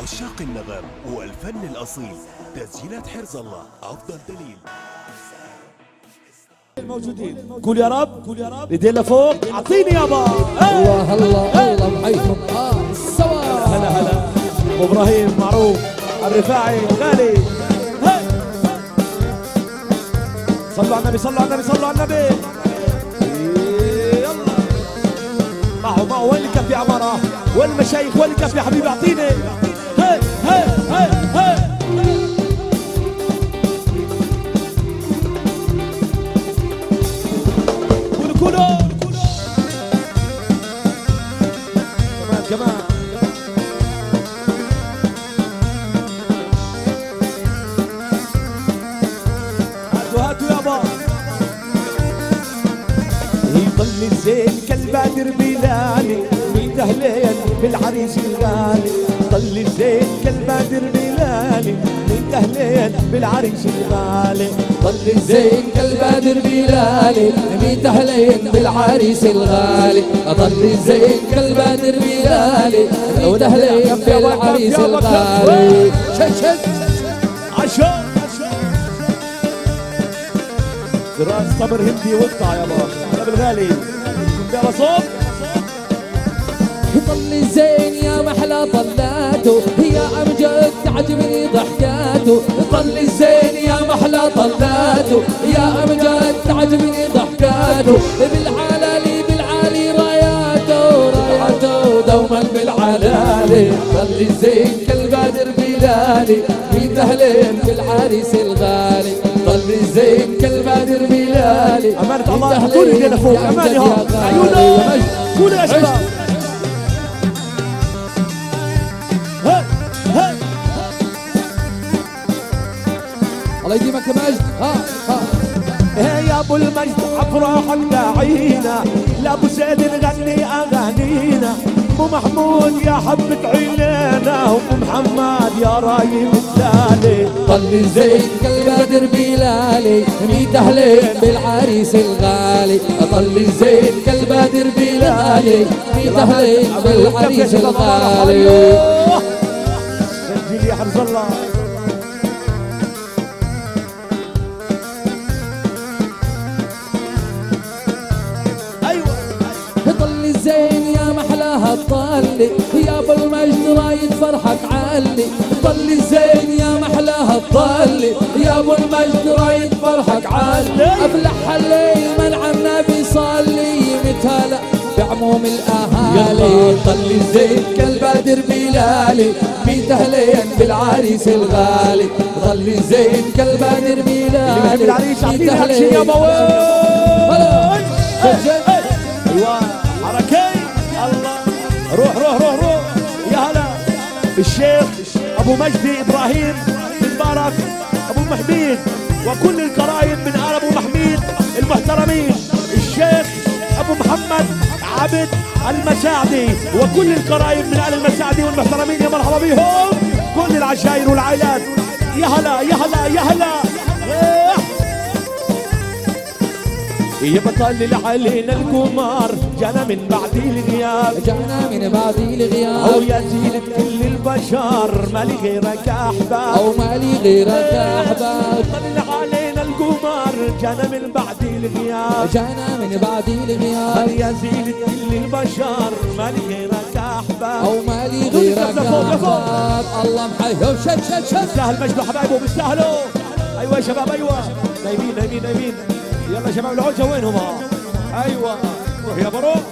لعشاق النغم والفن الأصيل. تسجيلات حرز الله أفضل دليل. الموجودين. قول يا رب. قول يا رب. ايدينا فوق أعطيني يابا الله الله الله بحيكم آه سوا هلا هلا. أبو إبراهيم معروف. الرفاعي غالي. صلوا على النبي صلوا على النبي صلوا على النبي. يلا. معه معه. وين اللي كان في عمارة؟ وين المشايخ؟ وين اللي كان في حبيبي؟ أعطيني. كمان هاتوا هاتوا يابا يضل الزين كالبادر بلالي ميت اهلين بالعريس الغالي. ضل الزين كالبادر بلالي ميت اهلين بالعريس الغالي. ضل الزين زين كالبدر بلالي ميت اهلين بالعريس الغالي. اضل زين كالبدر بلالي ميت اهلين بالعريس الغالي شد عشان دراس صبر هندي واقطع يابا هلا بالغالي يلا صوت طل زين يا محلى طلاته طل زين كالبدر بلالي في اهلين بالعريس الغالي. طل زين كالبدر بلالي أمانة الله أهلين ايدينا فوق. أمانة ها يا شباب هاي هاي. الله يديمك يا مجد. ها ها. هي يا أبو المجد افراحك داعينا. لابو زيد نغني أغانينا. أبو محمود يا حبة عينينا ابو محمد يا رايب الدالي. طل زين كالبدر بلالي ميت أهلين بالعريس الغالي. طل زين كالبدر بلالي ميت أهلين بالعريس الغالي. سجل يا حرز الله. أفلح الليل من على النبي صلي متهلا بعموم الأهالي. طل زين كالبدر بلالي ميت اهلين بالعريس الغالي. طل زين كالبدر بلالي بيحب العريس ميت أعطيني أكشن يا أهلين. بوي. أيوه. حركي. الله روح روح روح روح. يا هلا. الشيخ أبو مجدي إبراهيم مبارك أبو محميد وكل القرايب من ال ابو محميد المحترمين الشيخ أبو محمد عبد المساعدي وكل القرايب من ال المساعدي والمحترمين يا مرحبا بهم. كل العشائر والعائلات يا هلا يا هلا يا هلا. إيه. يا بطل علينا القمر جانا من بعد الغياب. جانا من بعد أو الغياب يا زينة كل البشر مالي غيرك أحباب. أو مالي غيرك أحباب. طل علينا القمر جانا من بعد الغياب. جانا من بعد قال الغياب يا زينة كل البشر مالي غيرك أحباب. أو مالي غيرك. أحباب. الله محيو شد شد شد بيستاهل مجده حبايبه بيستاهلوا. أيوه يا شباب أيوه. نايمين نايمين نايمين. يلا شباب العوجه وينهم أيوه. روح يا بروح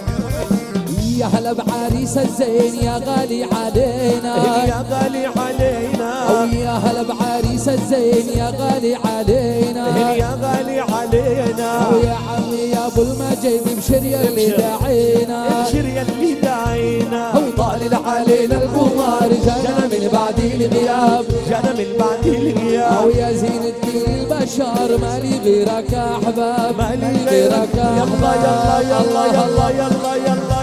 يا هلا بعريس الزين يا غالي علينا. يا غالي علينا. أو يا هلا بعريس الزين يا غالي علينا. يا غالي علينا. ويا عمي يا أبو المجيد ابشر يا اللي داعينا. ابشر يا اللي داعينا. أو طالع علينا القمر جانا من بعد الغياب. جانا من بعد أو الغياب يا زينة كل البشر مالي غيرك أحباب مالي غيرك يلا يلا يلا يلا يلا يلا يلا.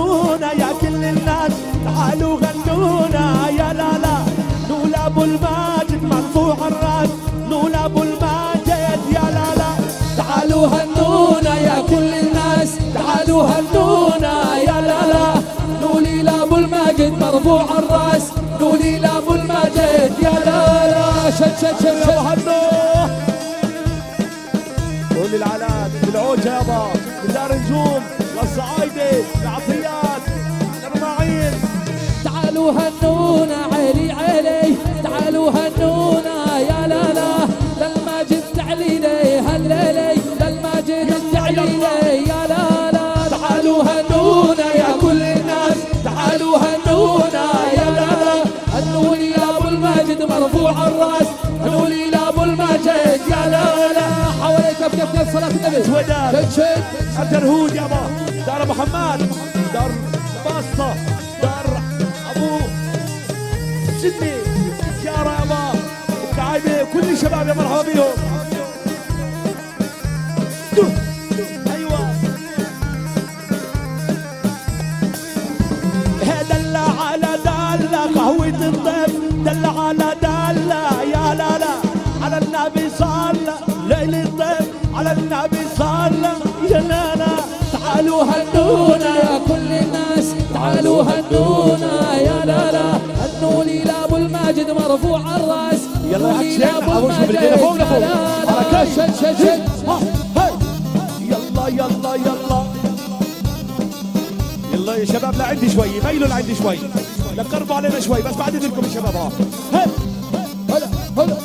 هنونا يا كل الناس. تعالوا غنونا يا لا لا نقول ابو الماجد مرفوع الراس. نقول ابو الماجد يا لا لا تعالوا هنونا يا كل الناس. تعالوا هنونا يا لا لا نولي لابو الماجد مرفوع الراس. نولي لابو الماجد يا لا لا شد شد شد شد هنو قول العلاد بالعوجة يابا بدار نجوم للصعايدة لعطيات لرماعين تعالوا هنونا عيلي عيلي تعالوا هنونا يا لا لا. للماجد تعليلي هللي للماجد تعليلي يا لا لا. تعالوا هنونا يا كل الناس. تعالوا هنونا يا لا لا. هنولي لابو الماجد مرفوع الرأس. هنولي لابو الماجد يا لا لا. حوالي كف كف كف صلاة النبي وداد. شد شد الدرهود يابا دار باسطة. دار أبو سدني زيارة يابا الدعايبة كل الشباب يا مرحبا بيهم هنونا يا كل الناس. تعالوا هنونا يا لا لا. هنوا لي لابو الماجد مرفوع الرأس. يلا. لابو أبو شوف الماجد. يا لفوق. لا حركات. شد شد هاي. يلا يلا يلا. يلا يا شباب لعندي شوي. ميلوا لعندي شوي. لقربوا علينا شوي. بس بعد إذنكم يا شباب. ها. هلا هلا.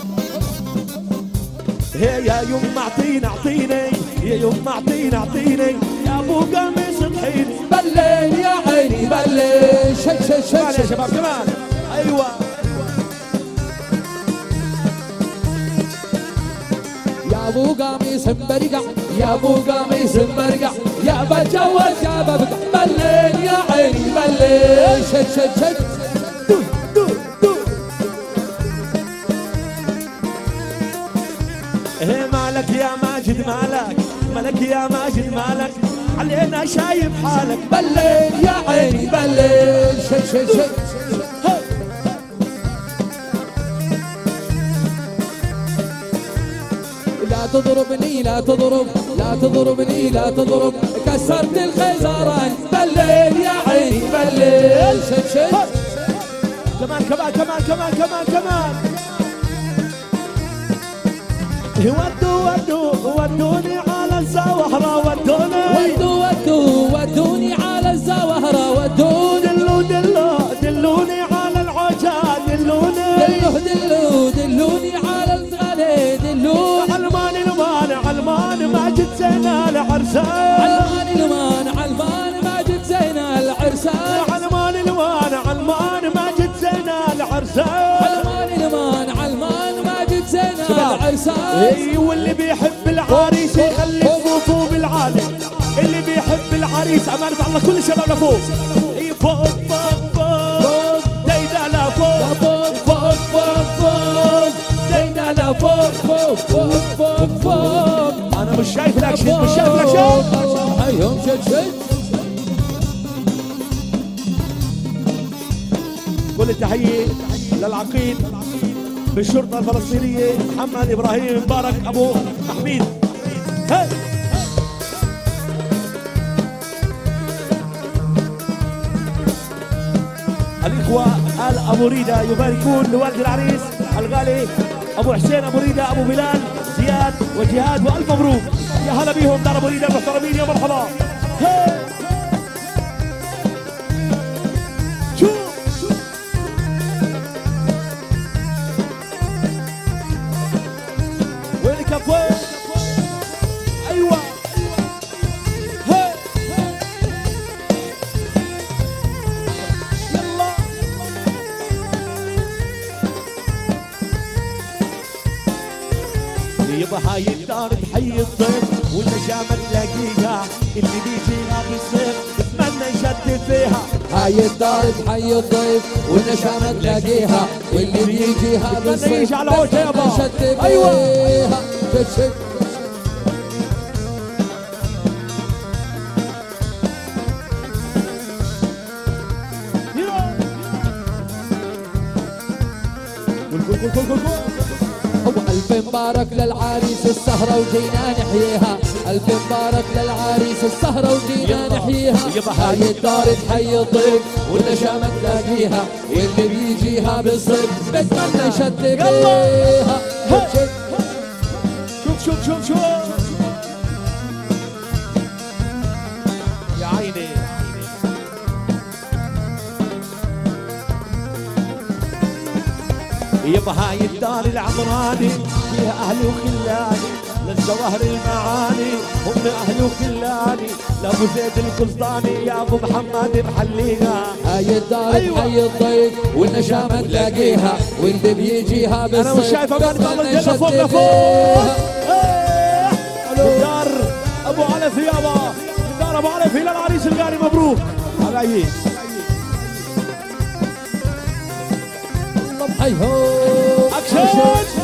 هي يا يما اعطيني اعطيني. يا يما اعطيني اعطيني. يا أبو قميص. طحيني بلين يا عيني بلين. شد شد شد كمان يا شباب كمان. أيوه. يا أبو قميص مبرقع يا أبو قميص مبرقع يا بتجوز يا ببقع. بلين يا عيني شد دو دو دو إيه مالك يا ماجد مالك؟ مالك يا ماجد مالك؟ علينا شايف حالك. بلين يا عيني بلين شد شد شد. لا تضربني لا تضرب لا تضربني لا تضرب. كسرت الخيزران. بلين يا عيني بلين شد شد كمان كمان كمان كمان كمان كمان. ودوا ودوا ودوني العرسان علمان علمان ماجد زين العرسان. علمان المان علمان ماجد زين العرسان. علمان المان علمان ماجد زين. العرسان. إي واللي بيحب العريس يخلي صفوفه بالعالي اللي بيحب العريس امانة الله كل الشباب لفوق. إي فوق فوق فوق ديدا لا فوق. فوق فوق فوق فوق لا فوق فوق فوق فوق فوق. مش شايف الاكشن مش شايف الاكشن شد كل التحية للعقيد بالشرطة الفلسطينية محمد إبراهيم مبارك أبو حميد. هاي. الإخوة آل أبو ريدة يباركون لوالد العريس الغالي أبو حسين أبو ريدة أبو بلال زياد وجهاد وألف مبروك. يا هلا بيهم دار ريدة المحترمين يا مرحبا. اللي يجيها بالصيف اتمنى يجدد فيها هاي الدار بحي الضيف والنشا تلاقيها واللي بيجيها بالصيف اتمنى يشد فيها Go, go, go, go, go. وألف مبارك للعريس السهرة وجينا نحييها ألف مبارك للعريس السهرة وجينا. نحييها. هاي الدار تحيي الضيف والنشامة تلاقيها واللي بيجيها بالصيف بتمنى بيها شوف شوف شوف شوف يبا هاي الدار العمراني فيها أهلي وخلاني للجواهر المعاني هم أهلي وخلاني. لابو زيد القسطاني يا أبو محمد محليها هاي الدار أيوة. تحيي الضيف والنشامة تلاقيها واللي بيجيها بالصيف أنا مش شايف أمان بتمنى الله الجنه يشد فوق بيها. فوق إيه. دار أبو علف يابا دار أبو علف إلى العريس الغالي مبروك. حبايبي Hi ho! Action! Action!